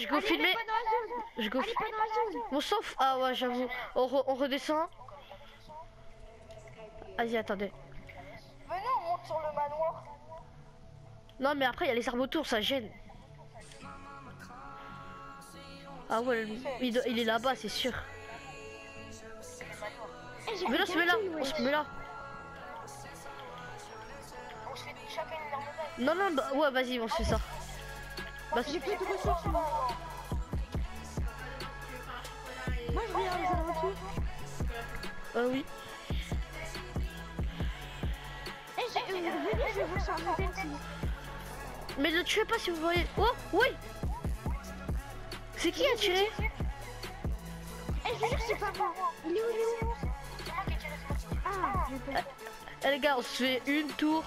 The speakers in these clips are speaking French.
Je go filmer. Je go. Zone. On s'en fout. Ah ouais, j'avoue. On, re- on redescend. Vas-y, attendez. Venez, on monte sur le manoir. Non, mais après, il y a les arbres autour, ça gêne. Ah ouais, il, il est là-bas, c'est sûr. Eh, Mais là, pété se met là. On se met là. Non, non, bah, ouais, vas-y, on se fait ça. Bah, J'ai plus de ressources. Moi, Moi, je regarde les alentours. euh, oui. Eh, j'ai... euh, venez, je vais vous ma tête. Mais ne tuez pas si vous voyez. Oh, oui. C'est qui a tiré Eh, je jure, c'est pas moi. Il est où, il est où? Ah. Eh, les gars, on se fait une tour.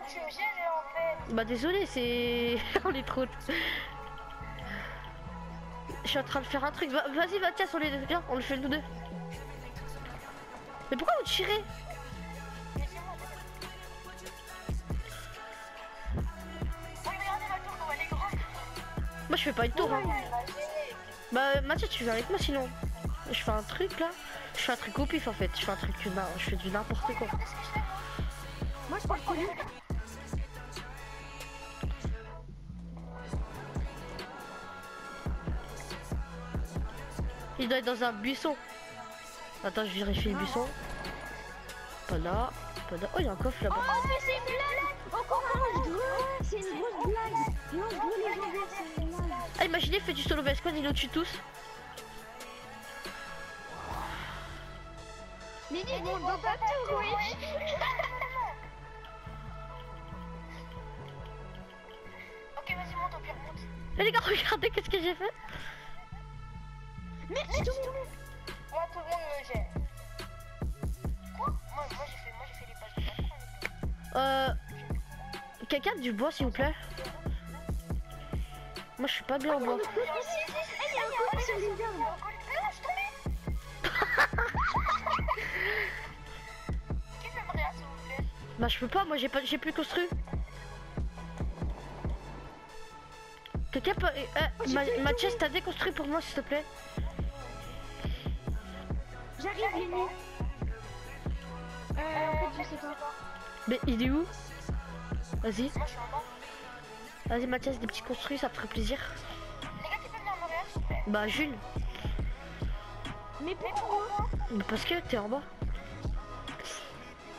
En fait. Bah, désolé, c'est. on est trop. Je suis en train de faire un truc. Va- Vas-y, Mathias, on les viens, on le fait nous deux. Mais pourquoi vous tirez? Moi, je fais pas une tour. hein. Bah, Mathias, tu viens avec moi sinon. Je fais un truc là. Je fais un truc au pif en fait. Je fais un truc. Non, je fais du n'importe quoi. Moi, je parle connu. Il doit être dans un buisson. Attends, je vérifie le buisson. Pas là. Pas là. Oh, il y a un coffre là-bas. Oh, mais c'est une blague Encore un C'est une grosse blague Lance-greu légendaire, c'est une blague Ah, imaginez, fait du solo vs squad, il nous tue tous. Dans ta tour, oui Ok, vas-y, monte au pire, monte. Et les gars, regardez qu'est-ce que j'ai fait. Merci tout le monde Moi, tout le monde me gêne. Quoi Moi, moi j'ai fait, moi, fait les pages de patron. Euh. Quelqu'un du bois, s'il vous plaît Moi, je suis pas bien en bois. Eh, Ah, Bah, je peux pas, moi, j'ai pas, j'ai plus construit. Quelqu'un peut. Eh, Ma- Mathias, t'as déconstruit pour moi, s'il te plaît J'arrive, Lily Euh, en fait, je sais pas. Mais il est où? Vas-y, Moi, je suis en bas. vas-y, Mathias, des petits construits, ça te ferait plaisir. Les gars, tu peux venir en arrière, s'il vous plaît Bah, Jules, Mais pourquoi? Mais parce que t'es en bas.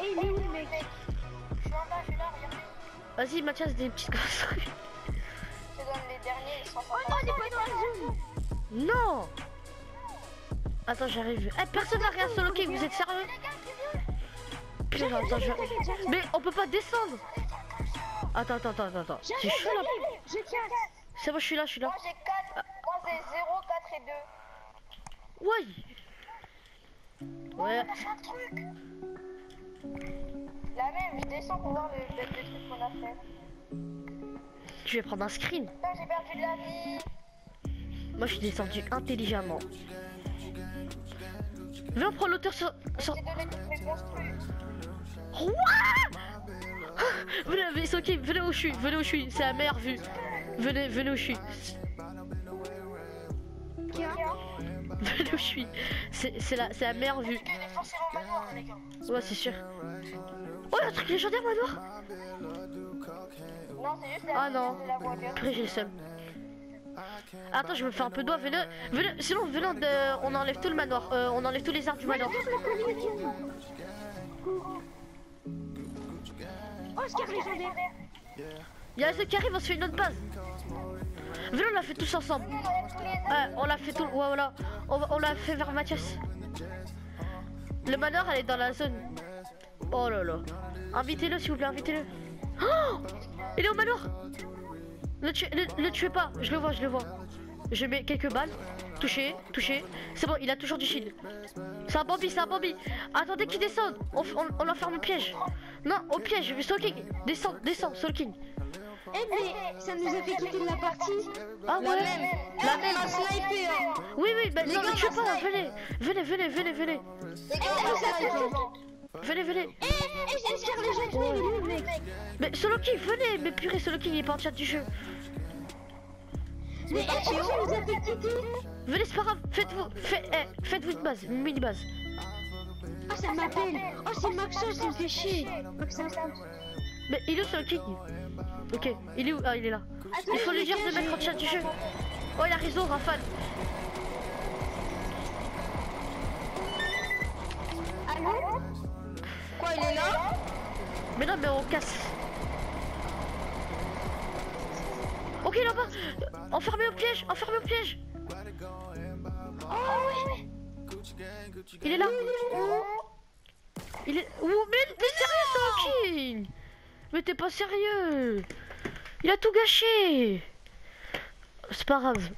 Eh, il est où, le mec? Je suis en bas, je suis là, regardez. Vas-y, Mathias, des petits construits. Je te donne les derniers, ils sont Oh non, on est pas dans la zone Non Attends, j'arrive. Eh, personne n'a rien solo king, vous êtes sérieux Putain, attends, je... Mais on peut pas descendre Attends, attends, attends, attends. C'est chaud là. C'est bon, je suis là, je suis là. Moi, j'ai 4. Moi, j'ai 0, 4 et 2. Ouais Ouais. On a un truc. La même, je descends pour voir le, le, le truc qu'on a fait. Je vais prendre un screen. Putain, j'ai perdu de la vie. Moi, je suis descendu intelligemment. Viens, on prend l'auteur sur... sur... Mes construits. Venez, c'est ok, venez où je suis, venez où je suis, c'est la meilleure vue. Venez, venez où je suis. A Venez où je suis. C'est la, la meilleure vue. Ouais, c'est sûr. Oh, il y a un truc légendaire, manoir? Ah non. Après, j'ai le seum. Attends, je me fais un peu d'eau. Venez, venez, sinon, venez, de- on enlève tout le manoir. Euh, on enlève tous les arbres du manoir. Il y a ceux qui arrivent, on se fait une autre base. Venez, on l'a fait tous ensemble. Ouais, on l'a fait tout. Ouais, voilà. On l'a fait vers Mathias. Le manoir, elle est dans la zone. Oh là là. Invitez-le, s'il vous plaît, invitez-le. Oh Il est au manoir Ne tuez, le, le tuez pas, je le vois, je le vois. Je mets quelques balles. Touché, touché. C'est bon, il a toujours du shield. C'est un Bambi, c'est un Bambi. Attendez qu'il descende. On, on, on l'enferme au piège. Non, au piège, Soul King. Descends, descends, Soul King. Eh, mais ça nous a fait quitter la partie Ah ouais La même a snipé hein. Oui, oui, bah, non, gars, ne tuez pas, sniper. venez. Venez, venez, venez, venez. Les gars, on va sniper. Venez, venez. Eh, eh, il est où, mec Mais Solo King, venez Mais purée, Solo King, il est pas en chat du jeu. Mais. Venez, c'est pas grave. Faites-vous fait, eh, faites-vous une base, une mini-base. Oh, ça m'appelle. Oh, c'est Maxence, ça me fait chier. Maxence. Mais il est où ce king? Ok, il est où? Ah, il est là. Attends, Il faut lui les dire de mettre en chat du jeu. Oh, il a raison, Rafale. Allô? Quoi, il est là Mais non, mais on casse. Ok, là-bas. Enfermé au piège, enfermé au piège. Oh, oui. Il est là. Il est. Ouh, mais t'es sérieux, king Mais t'es pas sérieux. Il a tout gâché. C'est pas grave.